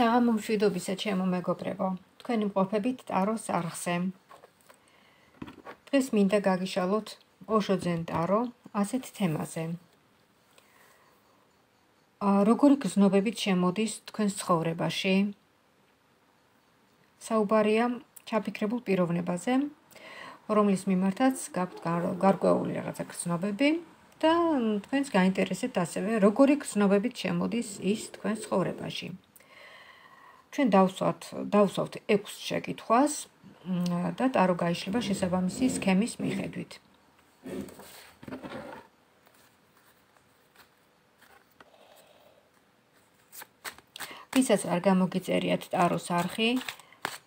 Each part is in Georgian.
საღამო მშვიდობისა ჩემო მეგობრებო. თქვენი მყოფებით ტაროს არხზე. დღეს მინდა გაგიშალოთ ოშოძენ ტარო ასეთ თემაზე. ა როგორი გზნობებით შემოდის თქვენს ცხოვრებაში? საუბარია ჩაფიქრებულ პიროვნებაზე, რომლის მიმართაც გაქვთ გარკვეული რაღაცა გზნობები და თქვენს გაინტერესებთ ასევე როგორი გზნობებით შემოდის ის თქვენს ცხოვრებაში. ჩვენ დავსვათ დავსვათ 6 შეკითხვას და ტარო გაიშლება შესაბამისი სქემის მიხედვით. ვისაც არ გამოგიწერიათ ტაროს არხი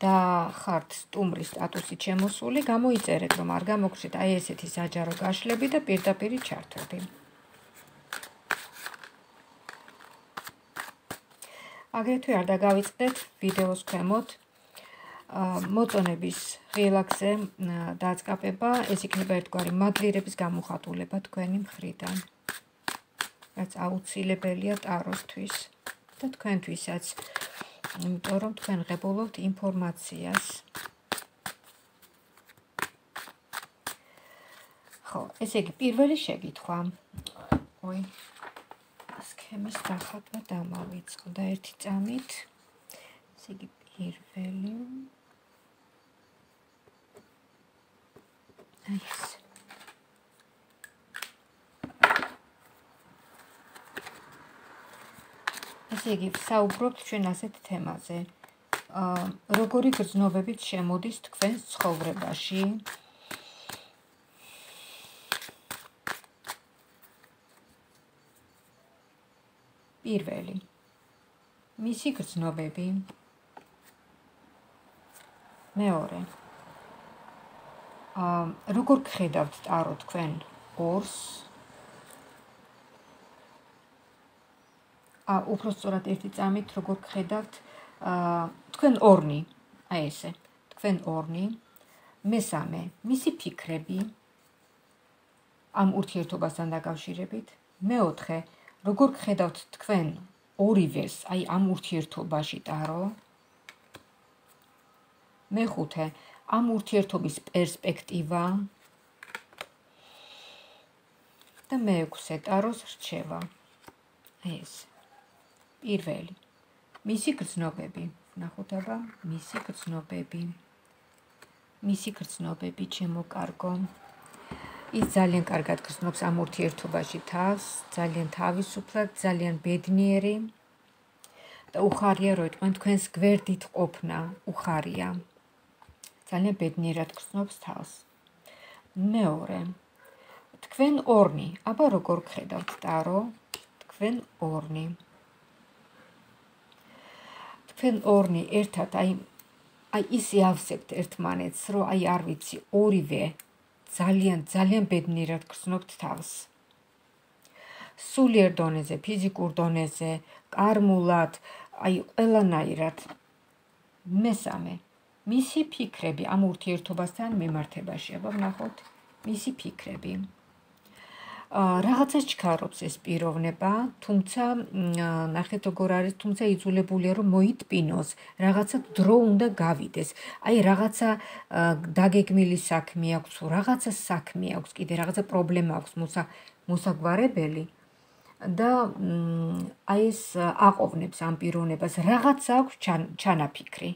და ხართ სტუმრის სტატუსით შემოსული, გამოიწერეთ რომ არ გამოგხსეთ აი ესეთი საჯარო გაშლები და პირდაპირ ჩართვები. აგრეთვე არ დაგავიწყდეთ ვიდეოს ქვემოთ მოწონების რელაქსზე დაწყაპება, ეს იქნება ერთგვარი მადლიერების გამოხატულება თქვენი მხრიდან. რაც აუცილებელია ტაროსთვის და თქვენთვისაც. იმიტომ რომ თქვენ ღებულობთ ინფორმაციას. ხო, ესე იგი პირველი შეკითხვა. ой, სქემის დახატვა დამავიწყო და ერთი წამით ესე იგი პირველი ეს. ესე იგი საუბრობთ ჩვენ ასეთ თემაზე. აა როგორი გრძნობებით შემოდის თქვენს ცხოვრებაში პირველი. მისი გრძნობები. მეორე. ა როგორ გხედავთ ტარო თქვენ? ორს. ა უფრო სწორად ერთი წამით როგორ გხედავთ ა თქვენ ორნი. აი ესე. თქვენ ორნი. მესამე მისი ფიქრები. ამ ურთიერთობასთან დაკავშირებით. მეოთხე როგორ გხედავთ თქვენ ორივეს აი ამ ურთიერთობაში ტარო მეხუთე ამ ურთიერთობის პერსპექტივა. და მეექვსე ტაროს რჩევა. ეს. პირველი. მისი გრძნობები. ნახოთ აბა. მისი გრძნობები. მისი გრძნობები ჩემო კარგო ის ძალიან კარგად გრძნობს ამ ურთიერთობაში თავს, ძალიან თავისუფლად, ძალიან ბედნიერი და უხარია რომ თქვენ თქვენს გვერდით ყოფნა, უხარია. ძალიან ბედნიერად გრძნობს თავს. მეორე. თქვენ ორნი, აბა როგორ ხედავთ ტარო? თქვენ ორნი. თქვენ ორნი ერთად აი აი ისე ავსებთ ერთმანეთს, რომ აი არ ვიცი, ორივე ძალიან ძალიან ბედნიერად გრძნობთ თავს. სულიერ დონეზე, ფიზიკურ დონეზე, კარმულად, აი ყველანაირად. მესამე, მისი ფიქრები ამ ურთიერთობასთან მიმართებაში, აბა ნახოთ, მისი ფიქრები. რაღაცას ჩქარობს ეს პიროვნება, თუმცა ნახეთ როგორ არის, თუმცა იძულებულია რომ მოიტპინოს, რაღაცა დრო უნდა გავიდეს. აი რაღაცა დაგეგმილი საქმე აქვს, რაღაცა საქმე აქვს, კიდე რაღაცა პრობლემა აქვს მოსაგვარებელი და აი ეს აყოვნებს ამ პიროვნებას, რაღაცა აქვს ჩანაფიქრი,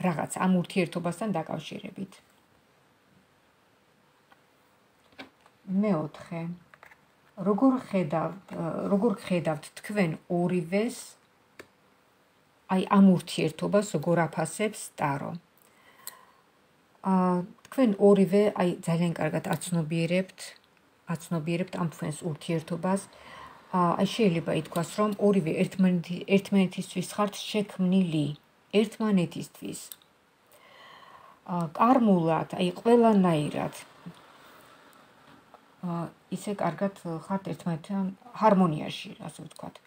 რაღაც ამ ურთიერთობასთან დაკავშირებით. მეოთხე როგორ ხედავთ როგორ ხედავთ თქვენ ორივეს? აი ამ ურთიერთობას როგორ აფასებს ტარო ა თქვენ ორივე აი ძალიან კარგად აცნობიერებთ აცნობიერებთ ამ თქვენს ურთიერთობას. აი შეიძლება ითქვას რომ ორივე ერთმანეთი ერთმანეთისთვის ხართ შექმნილი. ერთმანეთისთვის. ა კარმულად აი ყველანაირად ისე კარგად ხართ ერთმანეთთან ჰარმონიაში, ასე ვთქვათ.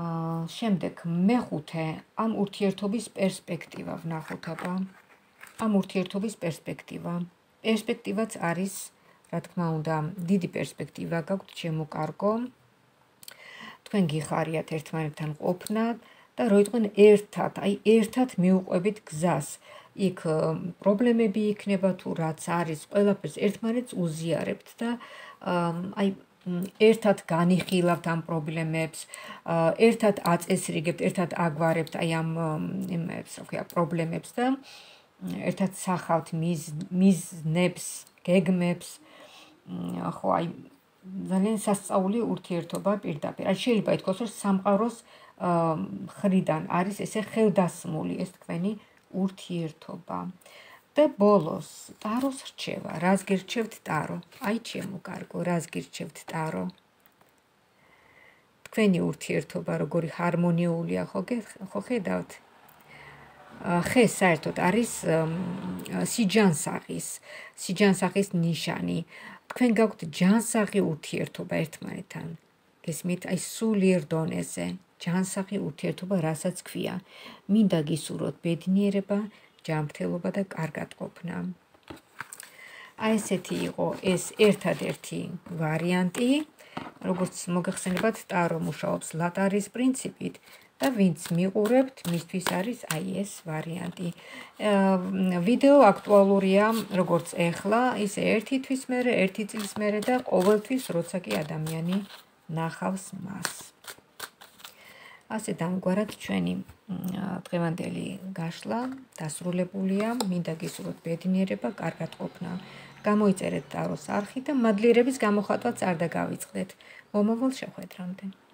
აა შემდეგ მეხუთე ამ ურთიერთობის პერსპექტივა ვნახოთ აბა. ამ ურთიერთობის პერსპექტივა. პერსპექტივაც არის, რა თქმა უნდა, დიდი პერსპექტივა გაქვთ ჩემო კარგო. თქვენ გიხარიათ ერთმანეთთან ყოფნა და რო იყვნენ ერთად, აი ერთად მიუყვებით გზას. იქ პრობლემები იქნება თუ რაც არის, ყველაფერს ერთმანეთს უზიარებთ და აი ერთად განიხილავთ ამ პრობლემებს, ერთად აწესრიგებთ, ერთად აგვარებთ აი ამ იმებს, რა ქვია, პრობლემებს და ერთად სახავთ მიზნებს, გეგმებს. ხო, აი ძალიან სასწაული ურთიერთობა პირდაპირ. აი შეიძლება ითქვას, რომ სამყაროს ხრიდან არის ესე ხელდასმული ეს თქვენი ურთიერთობა. და ბოლოს ტაროს რჩევა, რას გირჩევთ ტარო? აი ჩემო კარგო, რას გირჩევთ ტარო? თქვენი ურთიერთობა როგორი ჰარმონიულია, ხო ხო ხედავთ? ხე საერთოდ არის სიჯანსაღის, სიჯანსაღის ნიშანი. თქვენ გაქვთ ჯანსაღი ურთიერთობა ერთმანეთთან. გესმით, აი სულიერ დონეზე, ჯანსაღი ურთიერთობა, რასაც ქვია. მინდა გისურვოთ ბედნიერება, ჯანმრთელობა და კარგად ყოფნა. აი ესეთი იყო ეს ერთადერთი ვარიანტი, როგორც მოგეხსენებათ, ტარო მუშაობს ლატარის პრინციპით. და ვინც მიყურებთ, მისთვის არის აი ეს ვარიანტი. ვიდეო აქტუალურია როგორც ეხლა, ისე ერთი თვის მერე, ერთი წლის მერე და ყოველთვის როცა კი ადამიანი ნახავს მას. ასე დამგვარად ჩვენი დღევანდელი გაშლა დასრულებულია. მინდა გისურვოთ ბედნიერება, კარგად ყოფნა. გამოიწერეთ ტაროს არხი და მადლიერების გამოხატვაც არ დაგავიწყდეთ. მომავალ შეხვედრამდე.